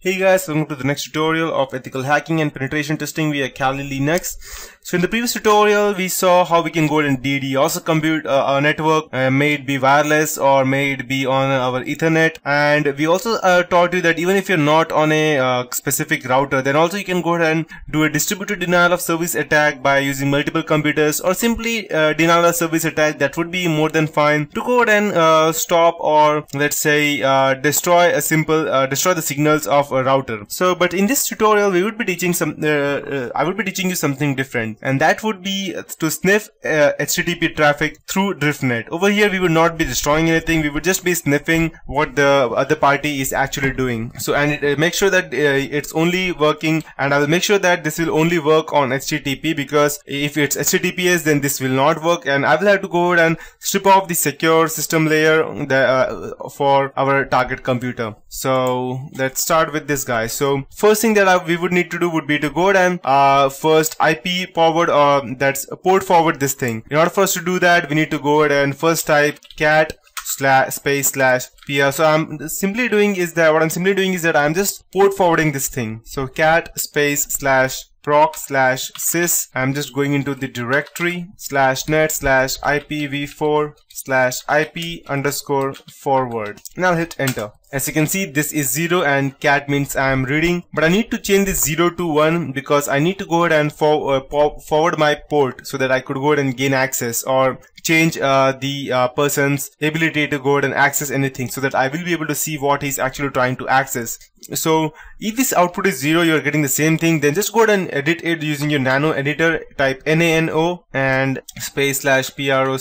Hey guys, welcome to the next tutorial of ethical hacking and penetration testing via Kali Linux. So in the previous tutorial, we saw how we can go and DDoS a compute uh, a network, uh, may it be wireless or may it be on our Ethernet. And we also uh, taught you that even if you're not on a uh, specific router, then also you can go ahead and do a distributed denial of service attack by using multiple computers or simply uh, denial of service attack. That would be more than fine to go ahead and uh, stop or let's say destroy a simple destroy the signals of of a router. So, but in this tutorial, we would be teaching some, uh, uh, I would be teaching you something different, and that would be to sniff uh, HTTP traffic through DriftNet. Over here, we would not be destroying anything. We would just be sniffing what the other party is actually doing. So, and it, uh, make sure that uh, it's only working, and I will make sure that this will only work on HTTP because if it's HTTPS, then this will not work, and I will have to go and strip off the secure system layer the, uh, for our target computer. So let's start with with this guy. So first thing that I, we would need to do would be to go and uh, first IP forward or uh, that's port forward this thing. In order for us to do that, we need to go ahead and first type cat slash space slash pr. So I'm simply doing is that what I'm simply doing is that I'm just port forwarding this thing. So cat space slash proc slash sys. I'm just going into the directory slash net slash IPv4 slash IP underscore forward. Now I'll hit enter. As you can see, this is 0 and cat means I am reading. But I need to change this 0 to 1 because I need to go ahead and for, uh, forward my port so that I could go ahead and gain access or change uh, the uh, person's ability to go ahead and access anything so that I will be able to see what he's actually trying to access. So if this output is 0, you're getting the same thing, then just go ahead and edit it using your nano editor, type nano and space slash proc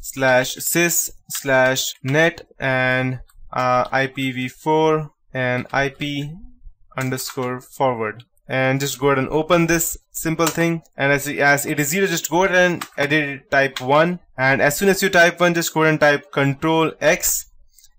slash sys slash net and uh, IPv4 and IP underscore forward and just go ahead and open this simple thing. And as, as it is zero just go ahead and edit it type 1 and as soon as you type 1 just go ahead and type control X.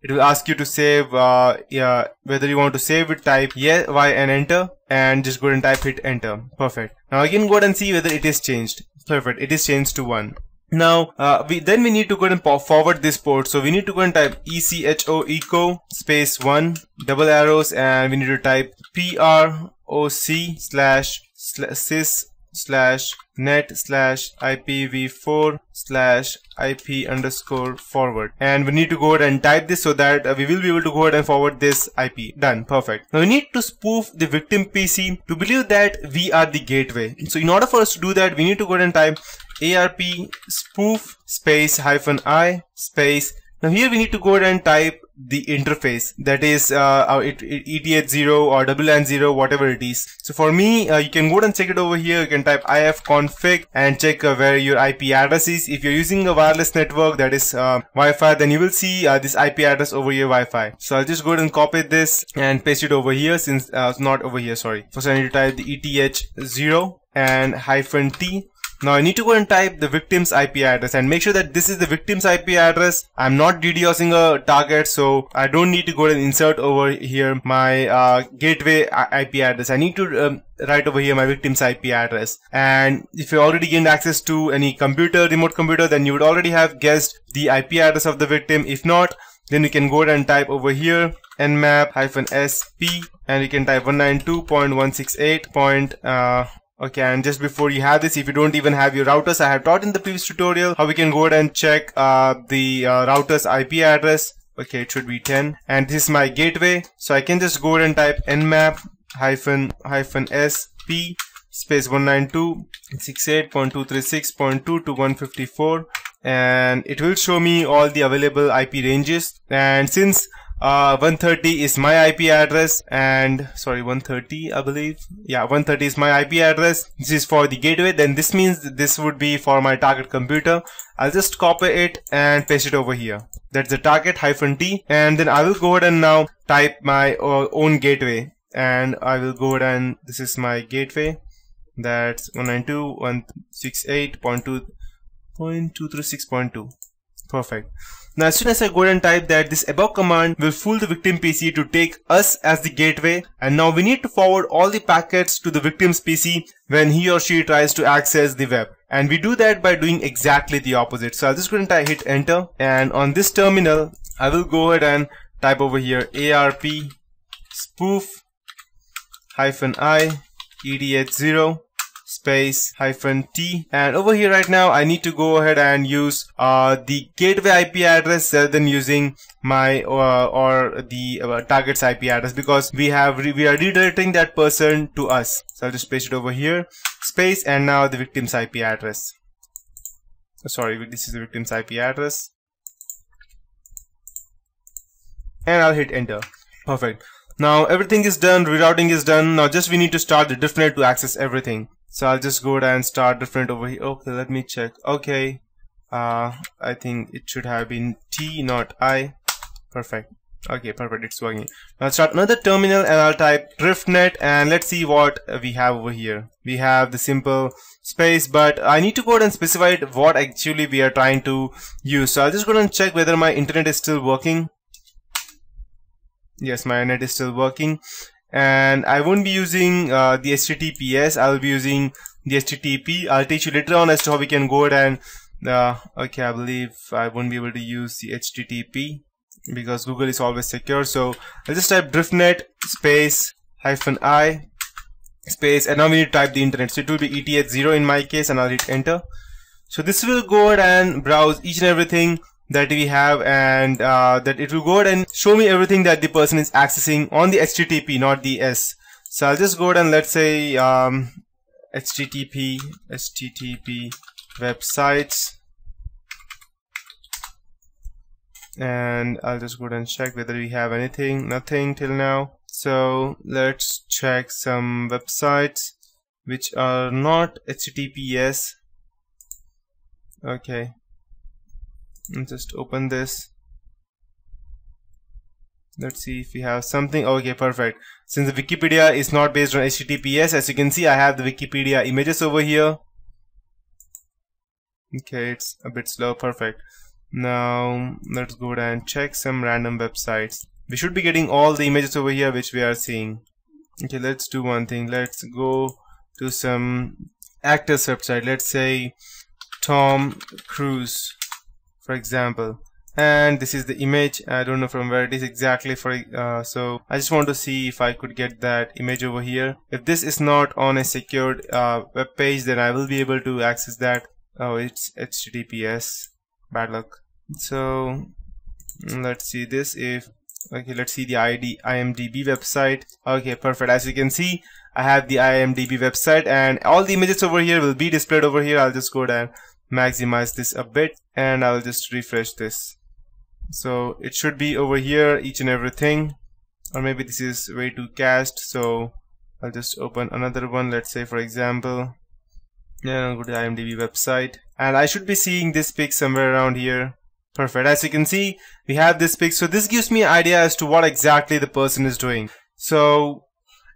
It will ask you to save uh, yeah, whether you want to save it type yeah y and enter. And just go ahead and type hit enter. Perfect. Now again go ahead and see whether it is changed. Perfect. It is changed to 1 now, uh, we then we need to go and forward this port. So we need to go and type echo echo space one double arrows, and we need to type proc slash sys slash net slash IPv4 slash IP underscore forward. And we need to go ahead and type this so that uh, we will be able to go ahead and forward this IP. Done. Perfect. Now we need to spoof the victim PC to believe that we are the gateway. So in order for us to do that, we need to go ahead and type ARP spoof space hyphen I space. Now here we need to go ahead and type the interface that is uh, it, it, ETH0 or WLAN0 whatever it is. So for me uh, you can go and check it over here you can type ifconfig and check uh, where your IP address is. If you're using a wireless network that is uh, Wi-Fi then you will see uh, this IP address over your Wi-Fi. So I'll just go ahead and copy this and paste it over here since uh, not over here sorry. First I need to type the ETH0 and hyphen T now I need to go and type the victim's IP address and make sure that this is the victim's IP address. I'm not DDoSing a target, so I don't need to go and insert over here my uh, gateway IP address. I need to um, write over here my victim's IP address. And if you already gained access to any computer, remote computer, then you would already have guessed the IP address of the victim. If not, then you can go ahead and type over here nmap-sp and you can type 192.168. Okay, and just before you have this, if you don't even have your routers, I have taught in the previous tutorial how we can go ahead and check uh, the uh, router's IP address. Okay, it should be 10. And this is my gateway. So I can just go ahead and type nmap hyphen hyphen sp space 192.68.236.2 to 154 and it will show me all the available IP ranges and since uh, 130 is my IP address and sorry 130 I believe. Yeah 130 is my IP address. This is for the gateway. Then this means this would be for my target computer. I'll just copy it and paste it over here. That's the target hyphen T. And then I will go ahead and now type my uh, own gateway. And I will go ahead and this is my gateway. That's 192.168.2.236.2 perfect now as soon as I go ahead and type that this above command will fool the victim PC to take us as the gateway and now we need to forward all the packets to the victim's PC when he or she tries to access the web. And we do that by doing exactly the opposite. So I'll just go ahead and hit enter and on this terminal I will go ahead and type over here ARP spoof hyphen i eth0 space hyphen t. And over here right now I need to go ahead and use uh, the gateway IP address rather than using my uh, or the uh, target's IP address because we have we are redirecting that person to us. So I'll just paste it over here. Space and now the victim's IP address. Oh, sorry this is the victim's IP address. And I'll hit enter. Perfect. Now everything is done rerouting is done. Now just we need to start the different to access everything so I'll just go and start different over here. Okay let me check. Okay. Uh, I think it should have been T not I. Perfect. Okay perfect. It's working. Now I'll start another terminal and I'll type driftnet and let's see what we have over here. We have the simple space but I need to go and specify what actually we are trying to use. So I'll just go and check whether my internet is still working. Yes my internet is still working and I won't be using uh, the HTTPS I'll be using the HTTP I'll teach you later on as to how we can go ahead and uh, okay I believe I won't be able to use the HTTP because Google is always secure. So I'll just type driftnet space hyphen i space and now we need to type the internet. So it will be eth0 in my case and I'll hit enter. So this will go ahead and browse each and everything that we have and uh, that it will go ahead and show me everything that the person is accessing on the HTTP not the S. So I'll just go ahead and let's say um, HTTP HTTP websites. And I'll just go ahead and check whether we have anything nothing till now. So let's check some websites which are not HTTPS okay just open this. Let's see if we have something. Okay perfect. Since the Wikipedia is not based on HTTPS as you can see I have the Wikipedia images over here. Okay it's a bit slow. Perfect. Now let's go and check some random websites. We should be getting all the images over here which we are seeing. Okay let's do one thing. Let's go to some actors website. Let's say Tom Cruise for example. And this is the image. I don't know from where it is exactly for uh, so I just want to see if I could get that image over here. If this is not on a secured uh, web page then I will be able to access that. Oh it's HTTPS bad luck. So let's see this. If okay let's see the ID IMDb website. Okay perfect. As you can see I have the IMDb website and all the images over here will be displayed over here. I'll just go down maximize this a bit and I'll just refresh this. So it should be over here each and everything. Or maybe this is way too cast so I'll just open another one. Let's say for example yeah I'll go to the IMDb website. And I should be seeing this pic somewhere around here. Perfect. As you can see we have this pic. So this gives me an idea as to what exactly the person is doing. So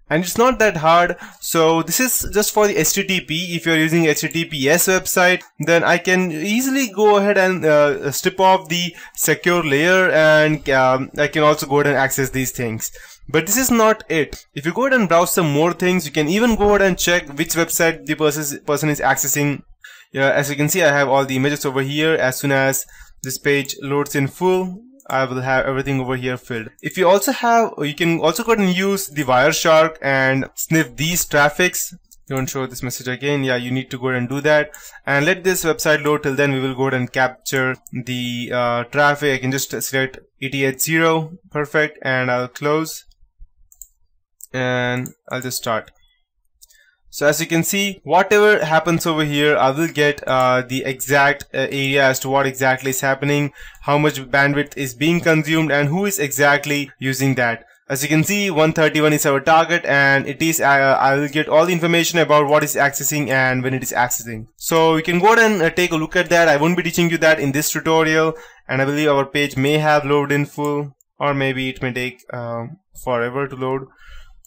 and it's not that hard. So this is just for the http if you're using https website then i can easily go ahead and uh, strip off the secure layer and um, i can also go ahead and access these things. But this is not it. If you go ahead and browse some more things you can even go ahead and check which website the person is accessing. Yeah, as you can see i have all the images over here. As soon as this page loads in full I will have everything over here filled. If you also have, you can also go and use the Wireshark and sniff these traffics. Don't show this message again. Yeah, you need to go and do that and let this website load till then we will go and capture the uh, traffic. I can just select ETH0. Perfect. And I'll close and I'll just start. So as you can see, whatever happens over here, I will get uh, the exact uh, area as to what exactly is happening, how much bandwidth is being consumed and who is exactly using that. As you can see, 131 is our target and it is, uh, I will get all the information about what is accessing and when it is accessing. So you can go ahead and uh, take a look at that. I won't be teaching you that in this tutorial and I believe our page may have loaded in full or maybe it may take um, forever to load.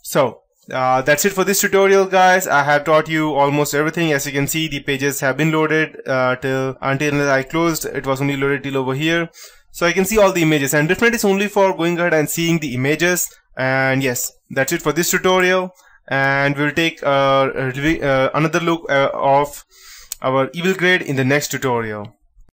So uh, that's it for this tutorial guys. I have taught you almost everything. As you can see the pages have been loaded uh, till until i closed. It was only loaded till over here. So i can see all the images and different is only for going ahead and seeing the images. And yes that's it for this tutorial. And we'll take uh, uh another look uh, of our evil grade in the next tutorial